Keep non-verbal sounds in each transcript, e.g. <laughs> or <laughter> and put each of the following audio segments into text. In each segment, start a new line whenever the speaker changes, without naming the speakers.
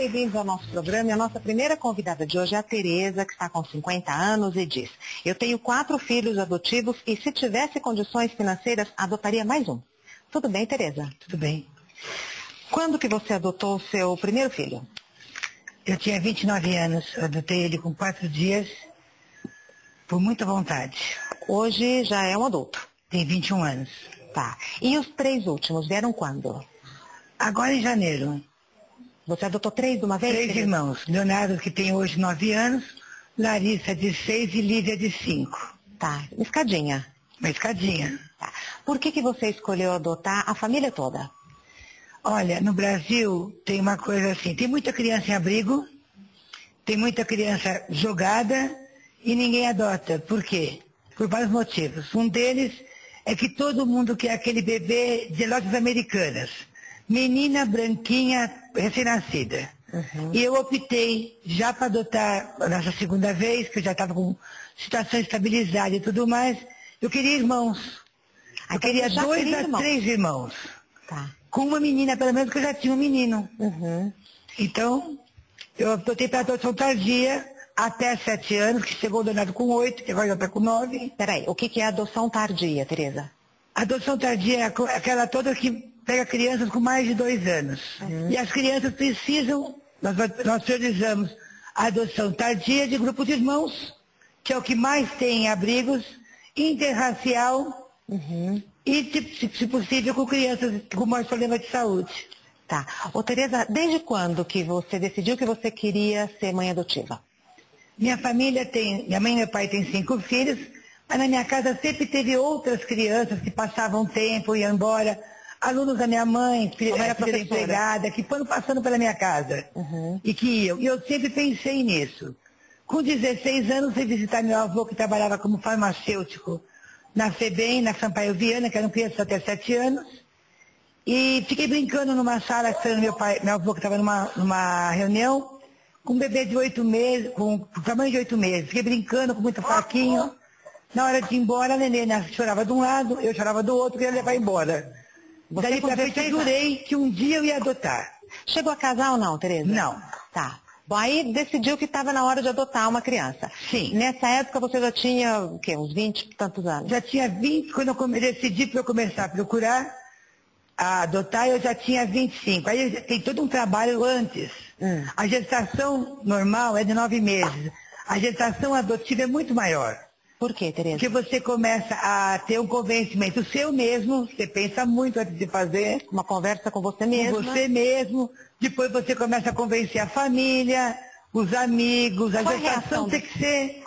Bem-vindos ao nosso programa. E a nossa primeira convidada de hoje é a Tereza, que está com 50 anos e diz: Eu tenho quatro filhos adotivos e se tivesse condições financeiras, adotaria mais um. Tudo bem, Tereza?
Tudo bem.
Quando que você adotou o seu primeiro filho?
Eu tinha 29 anos, eu adotei ele com quatro dias, por muita vontade.
Hoje já é um adulto.
Tem 21 anos.
Tá. E os três últimos vieram quando?
Agora em janeiro.
Você adotou três de uma vez?
Três irmãos. Leonardo, que tem hoje 9 anos, Larissa, de 6 e Lívia, de 5.
Tá. Escadinha.
Uma escadinha.
Tá. Por que, que você escolheu adotar a família toda?
Olha, no Brasil tem uma coisa assim, tem muita criança em abrigo, tem muita criança jogada e ninguém adota. Por quê? Por vários motivos. Um deles é que todo mundo quer aquele bebê de lojas americanas. Menina branquinha, recém-nascida. E eu optei já para adotar a nossa segunda vez, que eu já estava com situação estabilizada e tudo mais. Eu queria irmãos. Eu
então
queria dois
queria
a
irmãos?
três irmãos.
Tá.
Com uma menina, pelo menos, que eu já tinha um menino.
Uhum.
Então, eu adotei para adoção tardia até sete anos, que chegou o Leonardo com oito, que agora já está com nove.
Peraí, o que, que é adoção tardia, Tereza?
Adoção tardia é aqu- aquela toda que pega crianças com mais de dois anos. E as crianças precisam, nós, nós priorizamos a adoção tardia de grupo de irmãos, que é o que mais tem em abrigos, interracial e, se, se- se possível, com crianças com mais problemas de saúde.
Tá. Ô, Tereza, desde quando que você decidiu que você queria ser mãe adotiva?
Minha família tem, minha mãe e meu pai têm cinco filhos, mas na minha casa sempre teve outras crianças que passavam tempo, iam embora, alunos da minha mãe, filha,
era
filha empregada, que foram passando pela minha casa e que iam. E eu sempre pensei nisso. Com 16 anos, fui visitar meu avô, que trabalhava como farmacêutico na FEBEM, na Sampaio Viana, que eram crianças até 7 anos. E fiquei brincando numa sala, esperando meu, pai, meu avô que estava numa, numa reunião, com um bebê de oito meses, com, com tamanho de oito meses. Fiquei brincando com muito fraquinho. Na hora de ir embora, a neném né, chorava de um lado, eu chorava do outro, e ia levar embora.
Você
Daí
com
pra frente
16
eu jurei que um dia eu ia adotar.
Chegou a casar ou não, Tereza?
Não.
Tá. Bom, aí decidiu que estava na hora de adotar uma criança.
Sim.
Nessa época você já tinha, o quê, uns 20 e tantos anos?
Já tinha 20, quando eu decidi para eu começar a procurar a adotar, eu já tinha 25. Aí tem todo um trabalho antes.
Hum.
A gestação normal é de nove meses. A gestação adotiva é muito maior.
Por quê, Tereza?
Porque você começa a ter um convencimento seu mesmo, você pensa muito antes de fazer,
Uma conversa com você
com
mesma.
você mesmo, depois você começa a convencer a família, os amigos, a
Qual a
gestação
reação
tem que ser,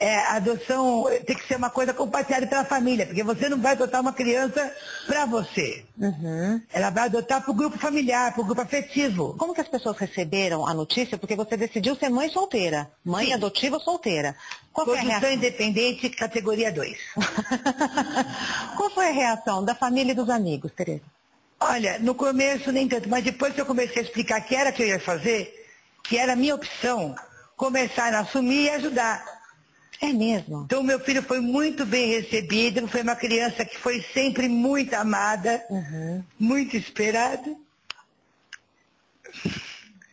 é, a adoção tem que ser uma coisa compartilhada pela família, porque você não vai adotar uma criança para você.
Uhum.
Ela vai adotar para o grupo familiar, para o grupo afetivo.
Como que as pessoas receberam a notícia? Porque você decidiu ser mãe solteira. Mãe
Sim.
adotiva solteira. Qual foi a reação?
independente, categoria 2. <laughs>
Qual foi a reação da família e dos amigos, Tereza?
Olha, no começo nem tanto, mas depois que eu comecei a explicar que era que eu ia fazer, que era a minha opção, começaram a assumir e ajudar.
É mesmo?
Então, meu filho foi muito bem recebido, foi uma criança que foi sempre muito amada,
Uhum.
muito esperada.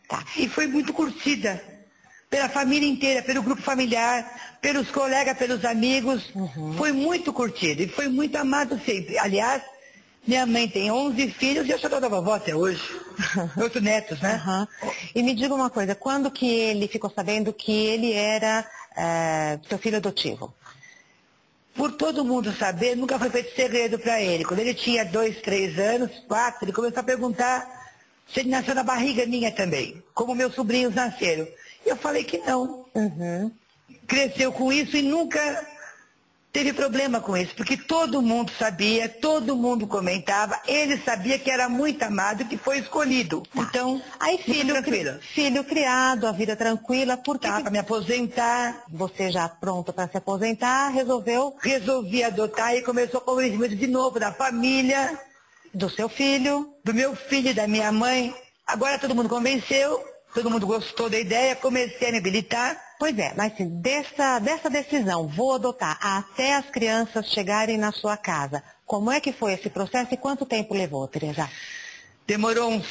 Tá.
E foi muito curtida pela família inteira, pelo grupo familiar, pelos colegas, pelos amigos.
Uhum.
Foi muito curtido e foi muito amado sempre. Aliás, minha mãe tem 11 filhos e eu sou da vovó até hoje. <laughs> Oito netos, né?
Aham. E me diga uma coisa, quando que ele ficou sabendo que ele era eh, seu filho adotivo?
por todo mundo saber, nunca foi feito segredo para ele. Quando ele tinha dois, três anos, quatro, ele começou a perguntar se ele nasceu na barriga minha também, como meus sobrinhos nasceram. Eu falei que não.
Uhum.
Cresceu com isso e nunca teve problema com isso, porque todo mundo sabia, todo mundo comentava, ele sabia que era muito amado e que foi escolhido. Então,
Aí filho,
tranquilo.
filho criado, a vida tranquila, por
Tá,
que
para me aposentar,
você já pronto para se aposentar, resolveu
resolvi adotar e começou o convencimento de novo da família,
do seu filho,
do meu filho e da minha mãe. Agora todo mundo convenceu, todo mundo gostou da ideia, comecei a me habilitar.
Pois é, mas dessa, dessa decisão, vou adotar, até as crianças chegarem na sua casa, como é que foi esse processo e quanto tempo levou, Tereza?
Demorou uns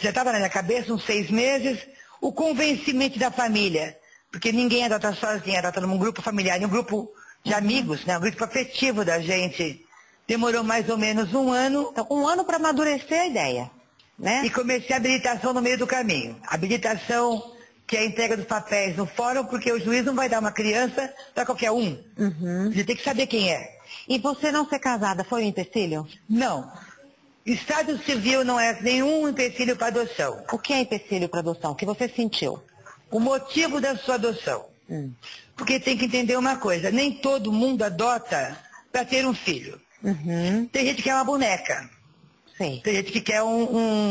já estava na minha cabeça, uns seis meses, o convencimento da família. Porque ninguém adota sozinho, adota num grupo familiar, em um grupo de amigos, né? um grupo afetivo da gente. Demorou mais ou menos um ano.
Então, um ano para amadurecer a ideia. Né?
E comecei a habilitação no meio do caminho. Habilitação que é a entrega dos papéis no fórum, porque o juiz não vai dar uma criança para qualquer um. Uhum. Ele tem que saber quem é.
E você não ser casada foi um empecilho?
Não. Estado civil não é nenhum empecilho para adoção.
O que é empecilho para adoção? O que você sentiu?
O motivo da sua adoção. Hum. Porque tem que entender uma coisa, nem todo mundo adota para ter um filho. Uhum. Tem gente que quer uma boneca.
Sim.
Tem gente que quer um,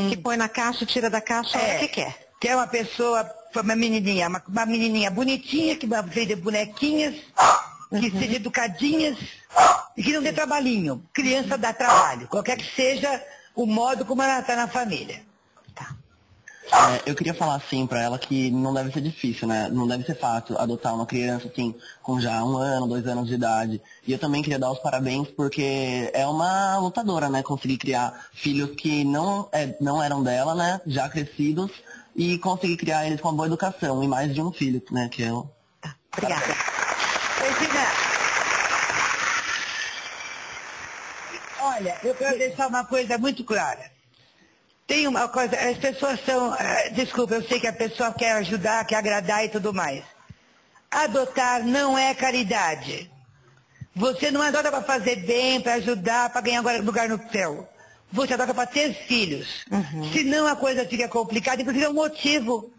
um... Que põe na caixa, tira da caixa, é, o que quer.
Quer uma pessoa, uma menininha, uma, uma menininha bonitinha, que vai de bonequinhas, uhum. que seja educadinhas e que não dê trabalhinho. Criança dá trabalho, qualquer que seja o modo como ela está na família.
É, eu queria falar assim para ela que não deve ser difícil, né? Não deve ser fácil adotar uma criança assim com já um ano, dois anos de idade. E eu também queria dar os parabéns porque é uma lutadora, né? Conseguir criar filhos que não, é, não eram dela, né? Já crescidos e conseguir criar eles com uma boa educação e mais de um filho, né? Que eu.
Tá, obrigada.
Olha, eu quero deixar uma coisa muito clara. Tem uma coisa, as pessoas são, uh, desculpa, eu sei que a pessoa quer ajudar, quer agradar e tudo mais. Adotar não é caridade. Você não adota para fazer bem, para ajudar, para ganhar lugar no céu. Você adota para ter filhos. Uhum. Senão a coisa fica complicada, inclusive é um motivo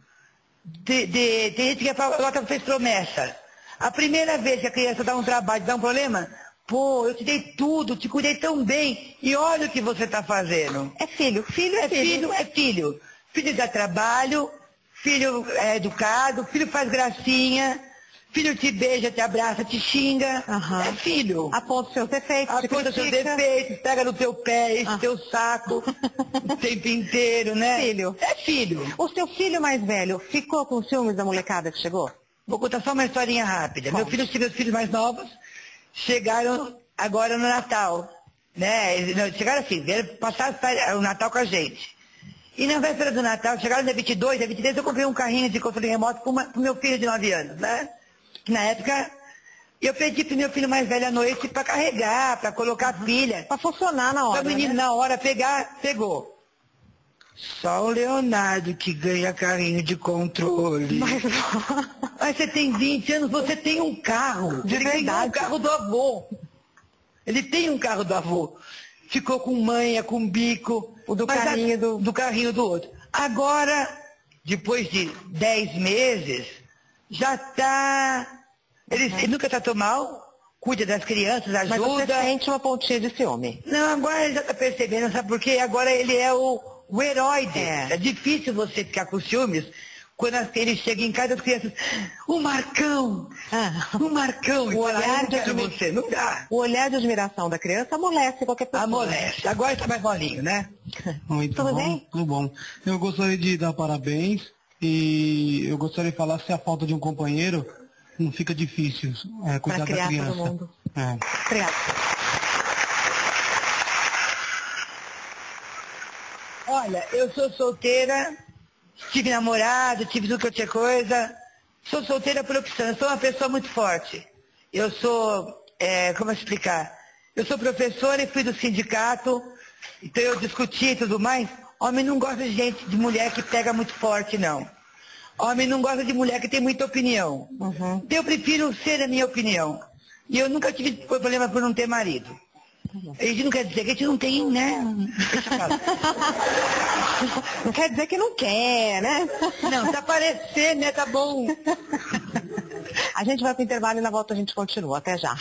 de, de, de gente que adota fez promessa. A primeira vez que a criança dá um trabalho, dá um problema, Pô, eu te dei tudo, te cuidei tão bem. E olha o que você está fazendo.
É filho, filho é,
é filho. filho. É filho. Filho dá trabalho, filho é educado, filho faz gracinha, filho te beija, te abraça, te xinga. Uhum. É filho.
Aponta seus defeitos.
Aponta seus defeitos, pega no teu pé, enche uhum. teu saco o tempo inteiro, né?
Filho.
É filho.
O seu filho mais velho ficou com ciúmes da molecada que chegou?
Vou contar só uma historinha rápida. Meu filho, os filhos mais novos, chegaram agora no Natal. Né? Chegaram assim, vieram passar o Natal com a gente. E na véspera do Natal, chegaram dia 22, dia 23, eu comprei um carrinho de controle remoto para o meu filho de 9 anos, né? Que na época, eu pedi para o meu filho mais velho à noite para carregar, para colocar pilha.
Para funcionar na hora.
Para o menino
né?
na hora pegar, pegou. Só o Leonardo que ganha carrinho de controle. Mas, Mas você tem 20 anos, você tem um carro.
De Ele verdade.
um carro do avô. Ele tem um carro do avô. Ficou com manha, com bico.
O do carrinho
a,
do...
do carrinho do outro. Agora, depois de 10 meses, já está. Ele, uhum. ele nunca tratou mal, cuida das crianças, ajuda. Mas
você sente uma pontinha de ciúme.
Não, agora ele já está percebendo, sabe por quê? Agora ele é o o herói dele. É. é difícil você ficar com ciúmes quando ele chega em casa as crianças, o Marcão, ah. o Marcão,
o olhar de
admira... você, não dá.
O olhar de admiração da criança amolece qualquer pessoa.
Amolece, agora está mais molinho, né? <laughs>
Muito Tudo
bom,
bem? Tudo bom. Eu gostaria de dar parabéns e eu gostaria de falar se a falta de um companheiro não fica difícil é, cuidar
da
criança.
Todo mundo.
É.
Obrigada.
Olha, eu sou solteira, tive namorado, tive tudo que eu tinha coisa. Sou solteira por opção, eu sou uma pessoa muito forte. Eu sou, é, como explicar? Eu sou professora e fui do sindicato, então eu discuti e tudo mais. Homem não gosta de gente, de mulher que pega muito forte, não. Homem não gosta de mulher que tem muita opinião. Uhum. Eu prefiro ser a minha opinião. E eu nunca tive problema por não ter marido. A gente não quer dizer que a gente não tem, né? <laughs>
Não quer dizer que não quer, né?
Não, se aparecer, né, tá bom.
A gente vai para o intervalo e na volta a gente continua. Até já.